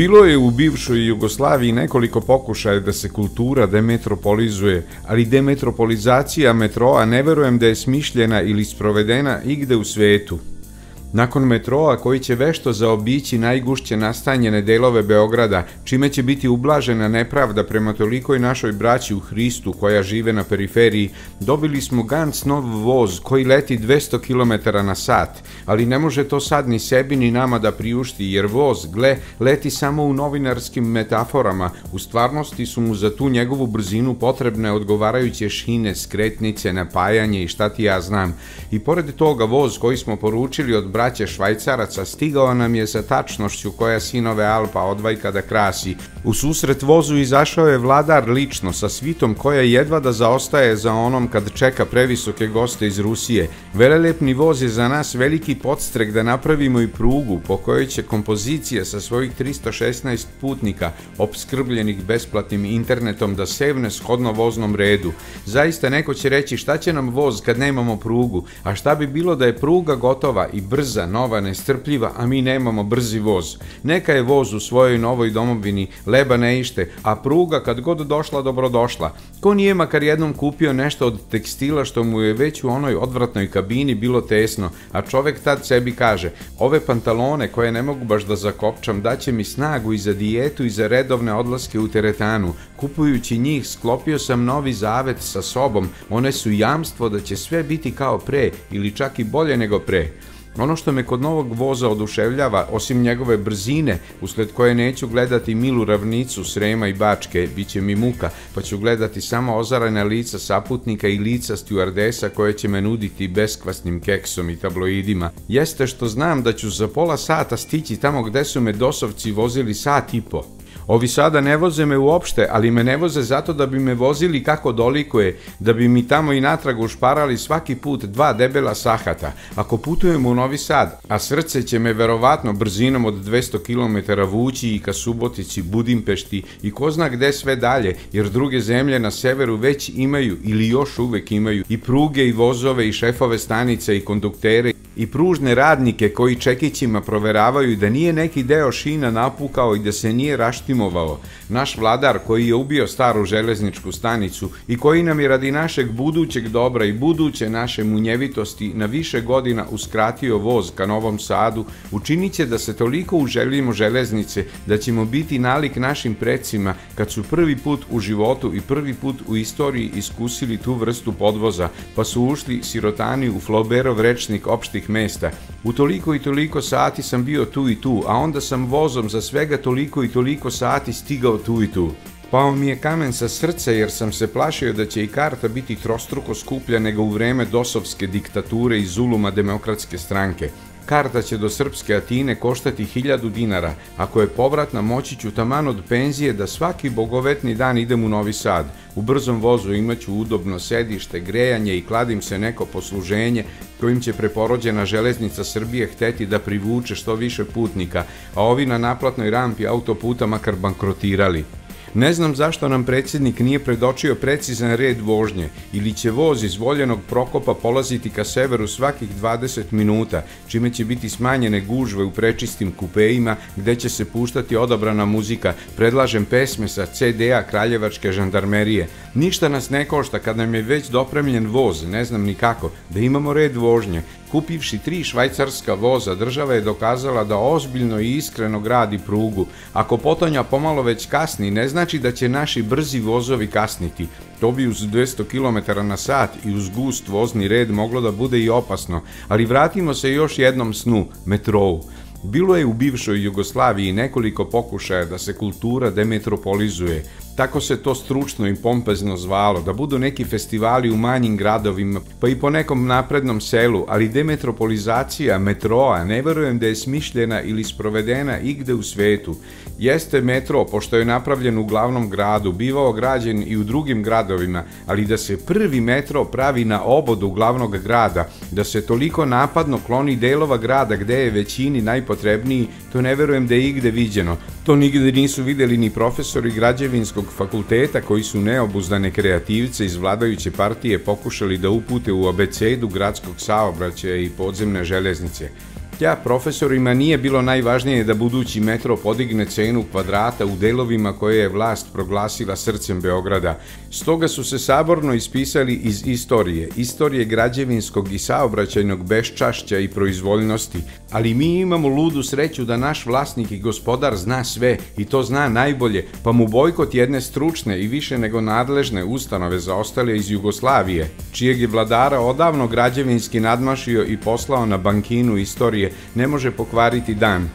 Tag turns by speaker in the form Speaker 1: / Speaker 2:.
Speaker 1: Bilo je u bivšoj Jugoslaviji nekoliko pokušaja da se kultura demetropolizuje, ali demetropolizacija metroa ne verujem da je smišljena ili sprovedena igde u svetu. Nakon metroa koji će vešto zaobići najgušće nastanjene delove Beograda, čime će biti ublažena nepravda prema tolikoj našoj braći u Hristu koja žive na periferiji, dobili smo Gans nov voz koji leti 200 km na sat, ali ne može to sad ni sebi ni nama da priušti, jer voz, gle, leti samo u novinarskim metaforama, u stvarnosti su mu za tu njegovu brzinu potrebne odgovarajuće šine, skretnice, napajanje i šta ti ja znam. I pored toga voz koji smo poručili od braće švajcaraca stigao nam je sa tačnošću koja sinove Alpa odvajka da krasi. U susret vozu izašao je vladar lično sa svitom koja jedva da zaostaje za onom kad čeka previsoke goste iz Rusije. Velelepni voz je za nas veliki podstrek da napravimo i prugu po kojoj će kompozicija sa svojih 316 putnika obskrbljenih besplatnim internetom da sevne shodno voznom redu. Zaista neko će reći šta će nam voz kad nemamo prugu, a šta bi bilo da je pruga gotova i brza brza, nova, nestrpljiva, a mi nemamo brzi voz. Neka je voz u svojoj novoj domovini, leba ne ište, a pruga kad god došla, dobrodošla. Ko nije makar jednom kupio nešto od tekstila što mu je već u onoj odvratnoj kabini bilo tesno, a čovek tad sebi kaže, ove pantalone koje ne mogu baš da zakopčam, daće mi snagu i za dijetu i za redovne odlaske u teretanu. Kupujući njih, sklopio sam novi zavet sa sobom, one su jamstvo da će sve biti kao pre ili čak i bolje nego pre. Ono što me kod novog voza oduševljava, osim njegove brzine, usled koje neću gledati milu ravnicu Srema i Bačke, bit će mi muka, pa ću gledati samo ozarana lica saputnika i lica stjuardesa koje će me nuditi beskvasnim keksom i tabloidima, jeste što znam da ću za pola sata stići tamo gde su me dosovci vozili sat i po. Ovi sada ne voze me uopšte, ali me ne voze zato da bi me vozili kako dolikuje, da bi mi tamo i natrag ušparali svaki put dva debela sahata. Ako putujem u Novi Sad, a srce će me verovatno brzinom od 200 km vući i ka Subotici, Budimpešti i ko zna gde sve dalje, jer druge zemlje na severu već imaju ili još uvek imaju i pruge i vozove i šefove stanice i konduktere i pružne radnike koji čekićima proveravaju da nije neki deo šina napukao i da se nije raštimovao. Naš vladar koji je ubio staru železničku stanicu i koji nam je radi našeg budućeg dobra i buduće naše munjevitosti na više godina uskratio voz ka Novom Sadu, učinit će da se toliko uželjimo železnice da ćemo biti nalik našim precima kad su prvi put u životu i prvi put u istoriji iskusili tu vrstu podvoza, pa su ušli sirotani u Flauberov rečnik opštih mesta. U toliko i toliko sati sam bio tu i tu, a onda sam vozom za svega toliko i toliko sati stigao tu i tu. Pao mi je kamen sa srca jer sam se plašio da će i karta biti trostruko skuplja nego u vreme dosovske diktature i zuluma demokratske stranke. Karta će do srpske Atine koštati 1000 dinara. Ako je povratna, moći ću taman od penzije da svaki bogovetni dan idem u Novi Sad. U brzom vozu imaću udobno sedište, grejanje i kladim se neko posluženje kojim će preporođena železnica Srbije hteti da privuče što više putnika, a ovi na naplatnoj rampi autoputa makar bankrotirali. Ne znam zašto nam predsjednik nije predočio precizan red vožnje ili će voz iz voljenog Prokopa polaziti ka severu svakih 20 minuta, čime će biti smanjene gužve u prečistim kupejima gde će se puštati odabrana muzika, predlažem pesme sa CD-a Kraljevačke žandarmerije. Ništa nas ne košta kad nam je već dopremljen voz, ne znam ni kako, da imamo red vožnje. Kupivši tri švajcarska voza, država je dokazala da ozbiljno i iskreno gradi prugu. Ako potonja pomalo već kasni, ne znači da će naši brzi vozovi kasniti. To bi uz 200 km na sat i uz gust vozni red moglo da bude i opasno, ali vratimo se još jednom snu, metrou. Bilo je u bivšoj Jugoslaviji nekoliko pokušaja da se kultura demetropolizuje, Tako se to stručno i pompezno zvalo, da budu neki festivali u manjim gradovima, pa i po nekom naprednom selu, ali demetropolizacija metroa ne verujem da je smišljena ili sprovedena igde u svetu. Jeste metro, pošto je napravljen u glavnom gradu, bivao građen i u drugim gradovima, ali da se prvi metro pravi na obodu glavnog grada, da se toliko napadno kloni delova grada gde je većini najpotrebniji, to ne verujem da je igde viđeno. To nigde nisu videli ni profesori građevinskog fakulteta koji su neobuzdane kreativce iz vladajuće partije pokušali da upute u abecedu gradskog saobraćaja i podzemne železnice. Ja profesorima nije bilo najvažnije da budući metro podigne cenu kvadrata u delovima koje je vlast proglasila srcem Beograda. Stoga su se saborno ispisali iz istorije, istorije građevinskog i saobraćajnog beščašća i proizvoljnosti, ali mi imamo ludu sreću da naš vlasnik i gospodar zna sve i to zna najbolje, pa mu bojkot jedne stručne i više nego nadležne ustanove za ostale iz Jugoslavije, čijeg je vladara odavno građevinski nadmašio i poslao na bankinu istorije ne može pokvariti dan.